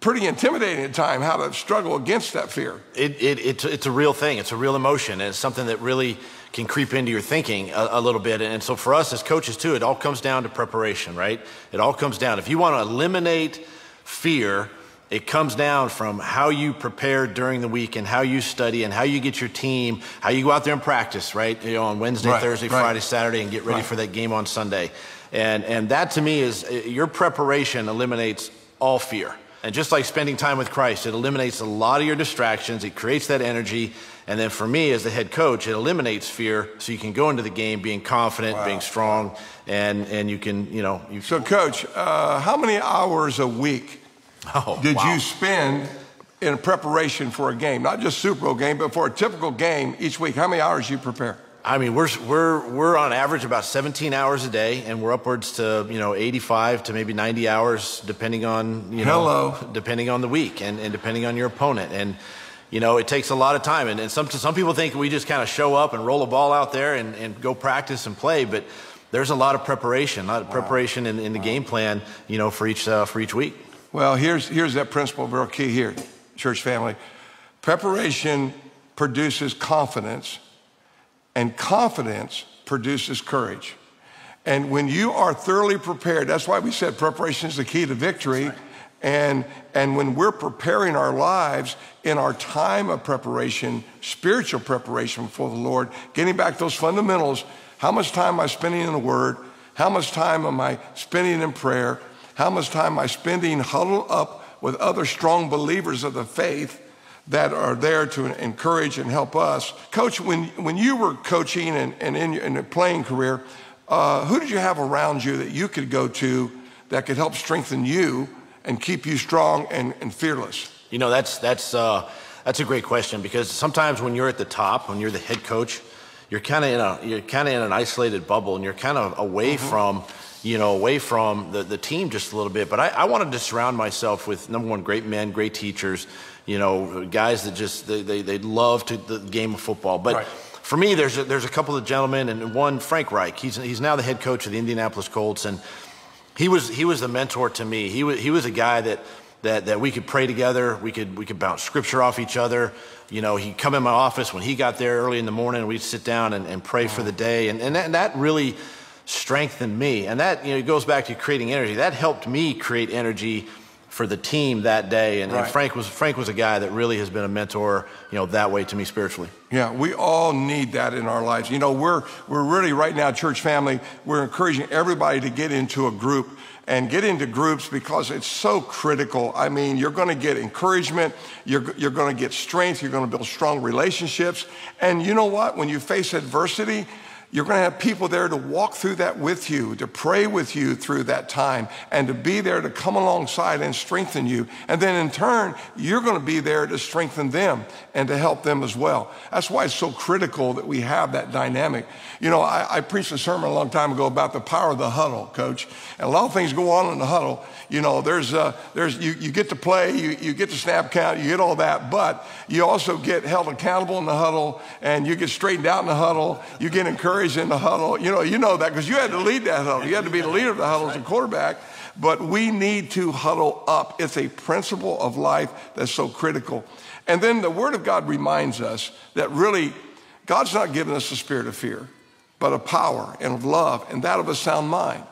pretty intimidating at times, how to struggle against that fear. It, it, it's, it's a real thing. It's a real emotion. And it's something that really can creep into your thinking a, a little bit. And so for us as coaches too, it all comes down to preparation, right? It all comes down. If you want to eliminate fear, it comes down from how you prepare during the week and how you study and how you get your team, how you go out there and practice, right? You know, on Wednesday, Right, Thursday, right. Friday, Saturday, and get ready Right. for that game on Sunday. And and that to me is uh, your preparation eliminates all fear. And just like spending time with Christ, it eliminates a lot of your distractions. It creates that energy. And then for me as the head coach, it eliminates fear so you can go into the game being confident, being strong, and, and you can, you know, you So, Coach, uh, how many hours a week [LAUGHS] Oh, did wow. you spend in preparation for a game? Not just Super Bowl game, but for a typical game each week. How many hours you prepare? I mean, we're, we're, we're on average about 17 hours a day, and we're upwards to, you know, 85 to maybe 90 hours, depending on, you know, Hello. depending on the week and, and depending on your opponent. And, you know, it takes a lot of time. And, and some, some people think we just kind of show up and roll a ball out there and, and go practice and play, but there's a lot of preparation, a lot of preparation in, in the game plan, you know, for each, uh, for each week. Well, here's, here's that principle, real key here, church family. Preparation produces confidence, and confidence produces courage. And when you are thoroughly prepared, that's why we said preparation is the key to victory. And, and when we're preparing our lives in our time of preparation, spiritual preparation for the Lord, getting back those fundamentals, how much time am I spending in the Word? How much time am I spending in prayer? How much time am I spending huddled up with other strong believers of the faith that are there to encourage and help us? Coach, when, when you were coaching and, and in, your, in your playing career, uh, who did you have around you that you could go to that could help strengthen you and keep you strong and, and fearless? You know, that's that's uh, that's a great question because sometimes when you're at the top, when you're the head coach, you're kind of in a you're kind of in an isolated bubble, and you're kind of away from you know away from the, the team just a little bit. But I, I wanted to surround myself with number one, great men, great teachers, you know, guys that just they they, they love to the game of football. But Right. for me, there's a, there's a couple of gentlemen, and one Frank Reich. He's he's now the head coach of the Indianapolis Colts, and he was he was the mentor to me. He was he was a guy that that that we could pray together. We could we could bounce scripture off each other. You know, he'd come in my office when he got there early in the morning, and we'd sit down and, and pray for the day, and and that, and that really strengthened me. And that you know it goes back to creating energy. That helped me create energy for the team that day. And, and Frank was Frank was a guy that really has been a mentor, you know, that way to me spiritually. Yeah, we all need that in our lives. You know, we're we're really right now, church family, we're encouraging everybody to get into a group and get into groups because it's so critical. I mean, you're going to get encouragement, you're you're going to get strength, you're going to build strong relationships, and you know what? When you face adversity, you're going to have people there to walk through that with you, to pray with you through that time, and to be there to come alongside and strengthen you. And then in turn, you're going to be there to strengthen them and to help them as well. That's why it's so critical that we have that dynamic. You know, I, I preached a sermon a long time ago about the power of the huddle, coach. And a lot of things go on in the huddle. You know, there's, uh, there's you, you get to play, you, you get to snap count, you get all that, but you also get held accountable in the huddle and you get straightened out in the huddle. You get encouraged in the huddle. You know, you know that because you had to lead that huddle. You had to be the leader of the huddle as a quarterback. But we need to huddle up. It's a principle of life that's so critical. And then the Word of God reminds us that really God's not given us a spirit of fear, but of power and of love and that of a sound mind.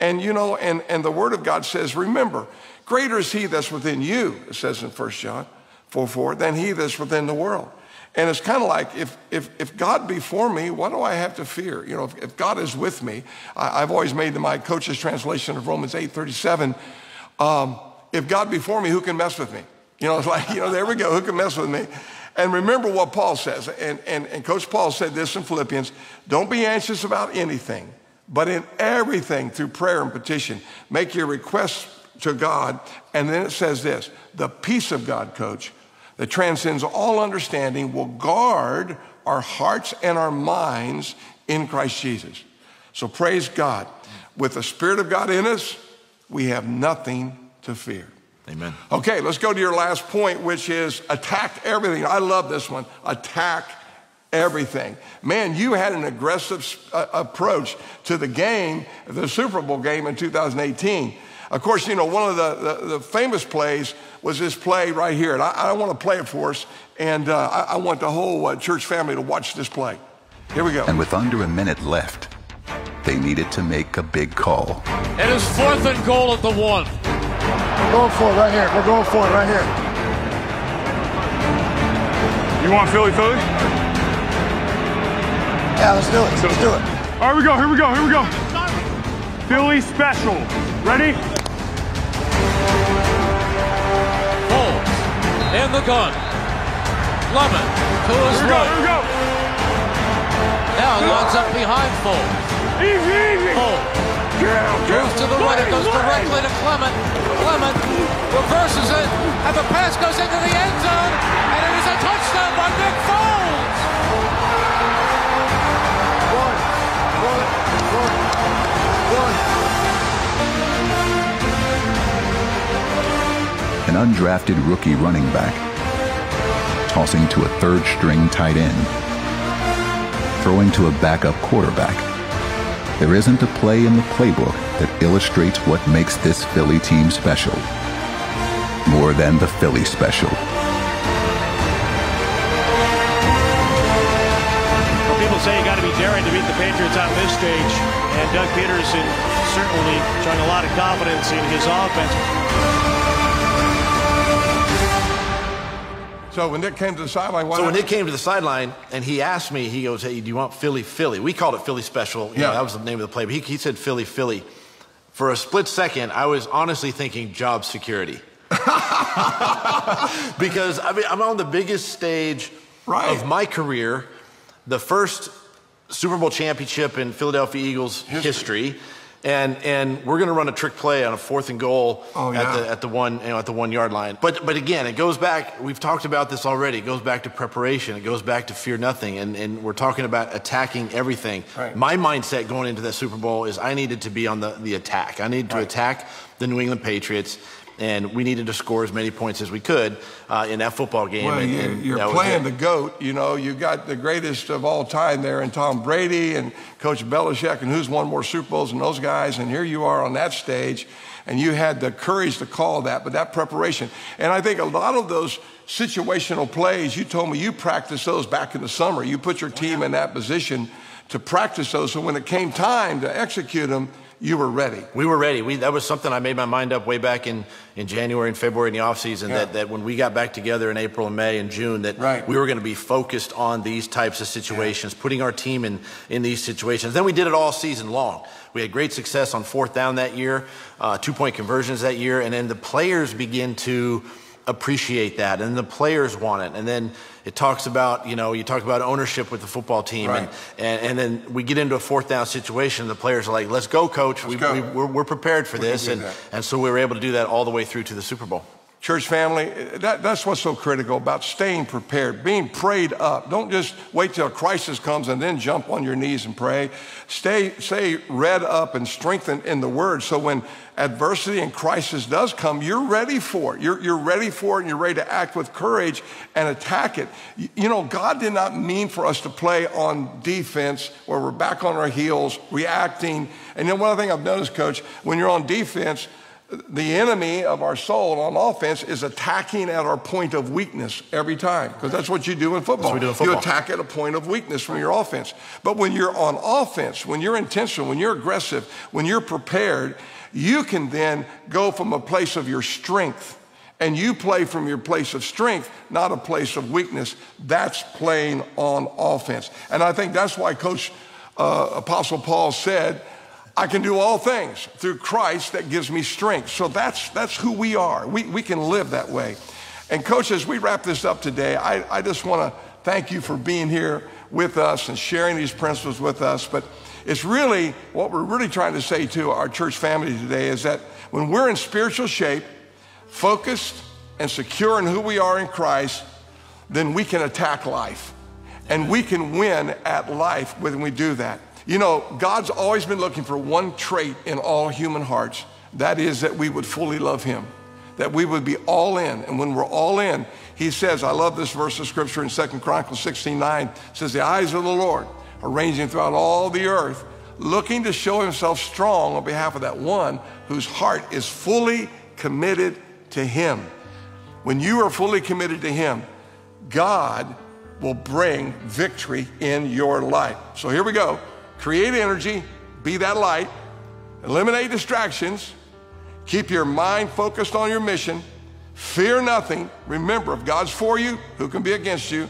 And you know, and, and the word of God says, remember, greater is he that's within you, it says in 1 John 4 4, than he that's within the world. And it's kind of like if, if, if God be for me, what do I have to fear? You know, if, if God is with me, I, I've always made my coach's translation of Romans 8 37, um, if God be for me, who can mess with me? You know, it's [LAUGHS] like, you know, there we go, who can mess with me? And remember what Paul says, and, and, and Coach Paul said this in Philippians don't be anxious about anything, but in everything through prayer and petition, make your requests to God. And then it says this the peace of God, coach, that transcends all understanding, will guard our hearts and our minds in Christ Jesus. So praise God. With the Spirit of God in us, we have nothing to fear. Amen. Okay, let's go to your last point, which is attack everything. I love this one. Attack everything. Man, you had an aggressive uh, approach to the game, the Super Bowl game in 2018. Of course, you know, one of the, the, the famous plays was this play right here. And I, I want to play it for us. And uh, I, I want the whole uh, church family to watch this play. Here we go. And with under a minute left, they needed to make a big call. It is fourth and goal at the one. going for it right here. We're going for it right here. You want Philly, Philly? Yeah, let's do it. Let's do it. All right, we go. Here we go. Here we go. Philly special. Ready? Foles in the gun. Lemon to his Here we go. right. Here we go. Now lines up behind Foles. Easy, easy. Foles moves to the right. It goes directly to Clement. Clement reverses it, and the pass goes into the end zone, and it is a touchdown by Nick Foles. An undrafted rookie running back, tossing to a third string tight end, throwing to a backup quarterback. There isn't a play in the playbook that illustrates what makes this Philly team special. More than the Philly special. Say you got to be daring to beat the Patriots on this stage, and Doug Pederson certainly showing a lot of confidence in his offense. So when Nick came to the sideline, what So when? Nick came to the sideline and he asked me, he goes, "Hey, do you want Philly, Philly?" We called it Philly Special. You know, Yeah. that was the name of the play. But he, he said Philly, Philly. For a split second, I was honestly thinking job security. [LAUGHS] because I mean, I'm on the biggest stage of my career, the first Super Bowl championship in Philadelphia Eagles history. And, and we're going to run a trick play on a fourth and goal Oh, at, the, at the one you know, at the one yard line. But but again, it goes back. We've talked about this already. It goes back to preparation. It goes back to fear nothing. And and we're talking about attacking everything. Right. My mindset going into that Super Bowl is I needed to be on the the attack. I needed to attack the New England Patriots. And we needed to score as many points as we could uh, in that football game. Well, and, you, and you're playing the GOAT. You know, you got the greatest of all time there in Tom Brady and Coach Belichick, and who's won more Super Bowls than those guys. And here you are on that stage, and you had the courage to call that, but that preparation. And I think a lot of those situational plays, you told me you practiced those back in the summer. You put your team in that position to practice those. So when it came time to execute them, you were ready. We were ready. We, that was something I made my mind up way back in, in January and February in the offseason Yeah. that, that when we got back together in April and May and June that Right. we were going to be focused on these types of situations, putting our team in, in these situations. Then we did it all season long. We had great success on fourth down that year, uh, two-point conversions that year, and then the players begin to appreciate that, and the players want it. And then it talks about, you know, you talk about ownership with the football team, Right. and, and, and then we get into a fourth down situation. The players are like, let's go, coach. we, go. We, we're, we're prepared for We this. And, that. and so we were able to do that all the way through to the Super Bowl. Church family, that, that's what's so critical about staying prepared, being prayed up. Don't just wait till a crisis comes and then jump on your knees and pray. Stay, stay read up and strengthened in the word so when adversity and crisis does come, you're ready for it. You're, you're ready for it and you're ready to act with courage and attack it. You, you know, God did not mean for us to play on defense where we're back on our heels, reacting. And then one other thing I've noticed, coach, when you're on defense, the enemy of our soul on offense is attacking at our point of weakness every time because that's what you do in football. Do in You attack at a point of weakness from your offense. But when you're on offense, when you're intentional, when you're aggressive, when you're prepared, you can then go from a place of your strength and you play from your place of strength, not a place of weakness. That's playing on offense. And I think that's why Coach uh, Apostle Paul said, I can do all things through Christ that gives me strength. So that's, that's who we are. We, we can live that way. And, Coach, as we wrap this up today, I, I just want to thank you for being here with us and sharing these principles with us. But it's really what we're really trying to say to our church family today is that when we're in spiritual shape, focused, and secure in who we are in Christ, then we can attack life. And we can win at life when we do that. You know, God's always been looking for one trait in all human hearts. That is that we would fully love Him, that we would be all in. And when we're all in, He says, I love this verse of scripture in 2 Chronicles 16 9, says, The eyes of the Lord are ranging throughout all the earth, looking to show Himself strong on behalf of that one whose heart is fully committed to Him. When you are fully committed to Him, God will bring victory in your life. So here we go. Create energy, be that light, eliminate distractions, Keep your mind focused on your mission. Fear nothing. Remember, if God's for you, who can be against you?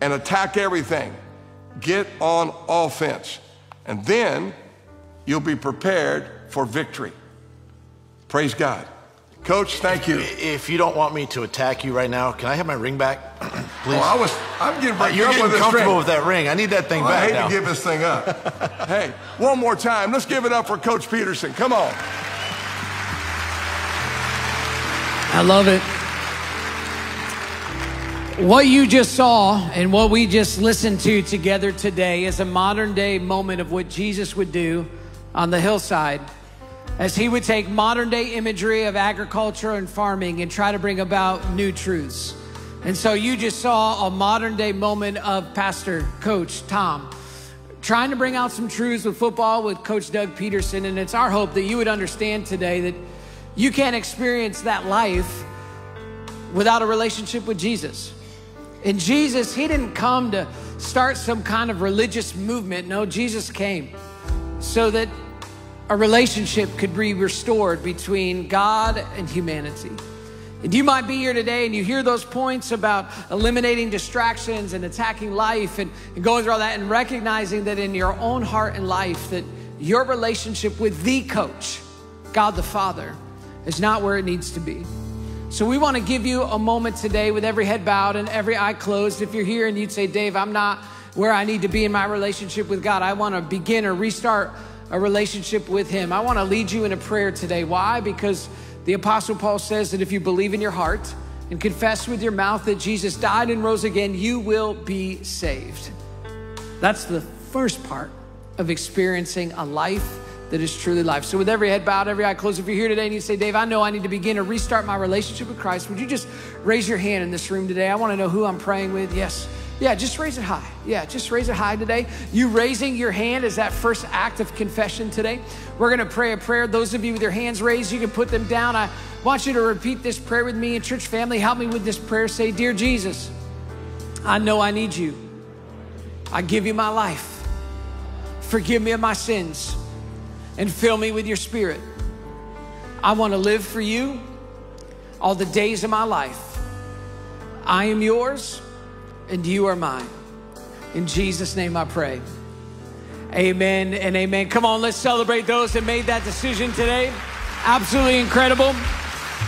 And attack everything. Get on offense. And then you'll be prepared for victory. Praise God. Coach, thank you. If you don't want me to attack you right now, can I have my ring back? [CLEARS THROAT] Please. Oh, I was, I'm getting Uh, ready You're up with comfortable ring. with that ring. I need that thing Well, I back hate now. to give this thing up. [LAUGHS] hey, one more time. Let's give it up for Coach Pederson. Come on. I love it. What you just saw and what we just listened to together today is a modern day moment of what Jesus would do on the hillside as he would take modern day imagery of agriculture and farming and try to bring about new truths. And so you just saw a modern day moment of Pastor Coach Tom trying to bring out some truths with football with Coach Doug Pederson. And it's our hope that you would understand today that you can't experience that life without a relationship with Jesus. And Jesus, He didn't come to start some kind of religious movement. No, Jesus came so that a relationship could be restored between God and humanity. And you might be here today and you hear those points about eliminating distractions and attacking life and, and going through all that and recognizing that in your own heart and life that your relationship with the coach, God the Father, is not where it needs to be. So we want to give you a moment today with every head bowed and every eye closed. If you're here and you'd say, Dave, I'm not where I need to be in my relationship with God, I want to begin or restart a relationship with Him. I want to lead you in a prayer today. Why? Because the Apostle Paul says that if you believe in your heart and confess with your mouth that Jesus died and rose again, you will be saved. That's the first part of experiencing a life that is truly life. So, with every head bowed, every eye closed, if you're here today and you say, Dave, I know I need to begin to restart my relationship with Christ, would you just raise your hand in this room today? I want to know who I'm praying with. Yes. Yeah, just raise it high. Yeah, just raise it high today. You raising your hand is that first act of confession today. We're going to pray a prayer. Those of you with your hands raised, you can put them down. I want you to repeat this prayer with me. And, church family, help me with this prayer. Say, Dear Jesus, I know I need you. I give you my life. Forgive me of my sins and fill me with your spirit. I want to live for you all the days of my life. I am yours and you are mine. In Jesus' name I pray. Amen and amen. Come on, let's celebrate those that made that decision today. Absolutely incredible.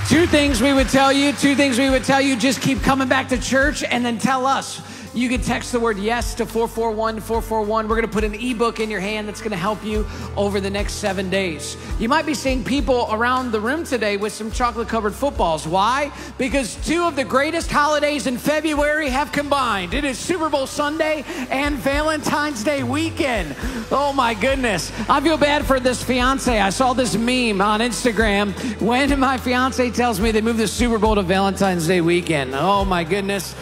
Two things we would tell you, two things we would tell you just keep coming back to church and then tell us. You can text the word yes to 441 441. We're going to put an ebook in your hand that's going to help you over the next seven days. You might be seeing people around the room today with some chocolate covered footballs. Why? Because two of the greatest holidays in February have combined. It is Super Bowl Sunday and Valentine's Day weekend. Oh my goodness. I feel bad for this fiance. I saw this meme on Instagram when my fiance tells me they moved the Super Bowl to Valentine's Day weekend. Oh my goodness.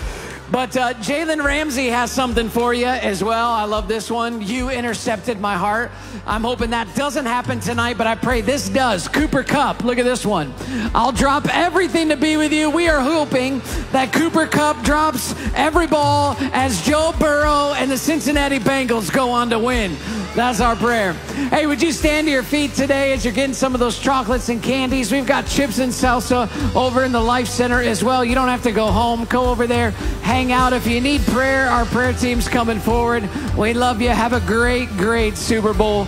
But uh, Jalen Ramsey has something for you as well. I love this one. You intercepted my heart. I'm hoping that doesn't happen tonight, but I pray this does. Cooper Kupp, look at this one. I'll drop everything to be with you. We are hoping that Cooper Kupp drops every ball as Joe Burrow and the Cincinnati Bengals go on to win. That's our prayer. Hey, would you stand to your feet today as you're getting some of those chocolates and candies? We've got chips and salsa over in the Life Center as well. You don't have to go home. Go over there, hang out. If you need prayer, our prayer team's coming forward. We love you. Have a great, great Super Bowl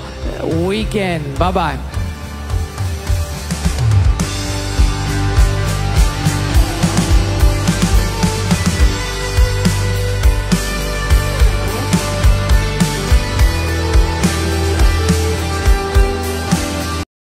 weekend. Bye bye.